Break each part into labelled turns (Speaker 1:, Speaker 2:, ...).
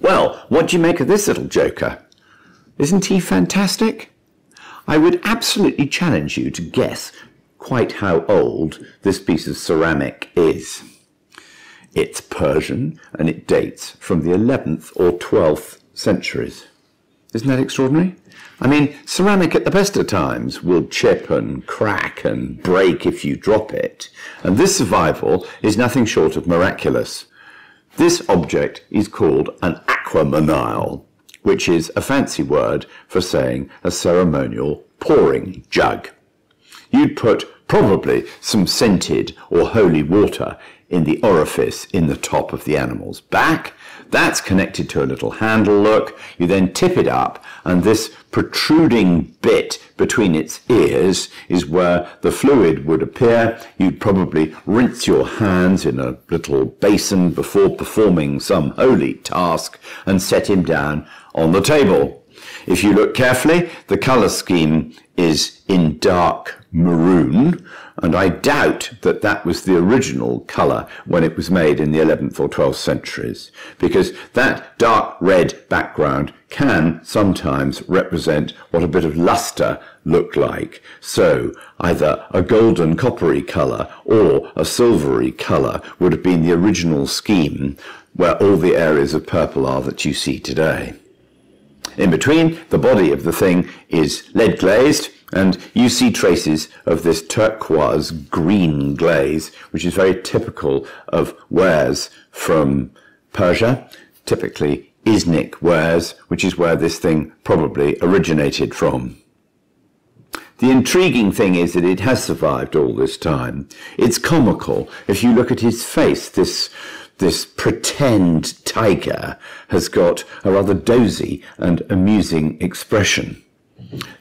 Speaker 1: Well, what do you make of this little joker? Isn't he fantastic? I would absolutely challenge you to guess quite how old this piece of ceramic is. It's Persian and it dates from the 11th or 12th centuries. Isn't that extraordinary? I mean, ceramic at the best of times will chip and crack and break if you drop it, and this survival is nothing short of miraculous. This object is called an aquamanile, which is a fancy word for saying a ceremonial pouring jug. You'd put probably some scented or holy water in the orifice in the top of the animal's back. That's connected to a little handle look. You then tip it up, and this protruding bit between its ears is where the fluid would appear. You'd probably rinse your hands in a little basin before performing some holy task and set him down on the table. If you look carefully, the color scheme is in dark maroon, and I doubt that that was the original colour when it was made in the 11th or 12th centuries, because that dark red background can sometimes represent what a bit of lustre looked like. So either a golden coppery colour or a silvery colour would have been the original scheme where all the areas of purple are that you see today. In between, the body of the thing is lead glazed, and you see traces of this turquoise green glaze, which is very typical of wares from Persia, typically Iznik wares, which is where this thing probably originated from. The intriguing thing is that it has survived all this time. It's comical. If you look at his face, this this pretend tiger has got a rather dozy and amusing expression.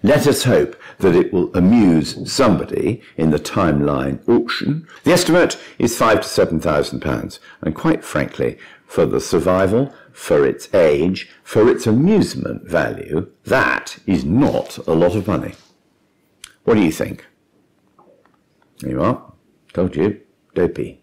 Speaker 1: Let us hope that it will amuse somebody in the timeline auction. The estimate is five to seven thousand pounds, and quite frankly, for the survival, for its age, for its amusement value, that is not a lot of money. What do you think? There you are. Told you. Dopey.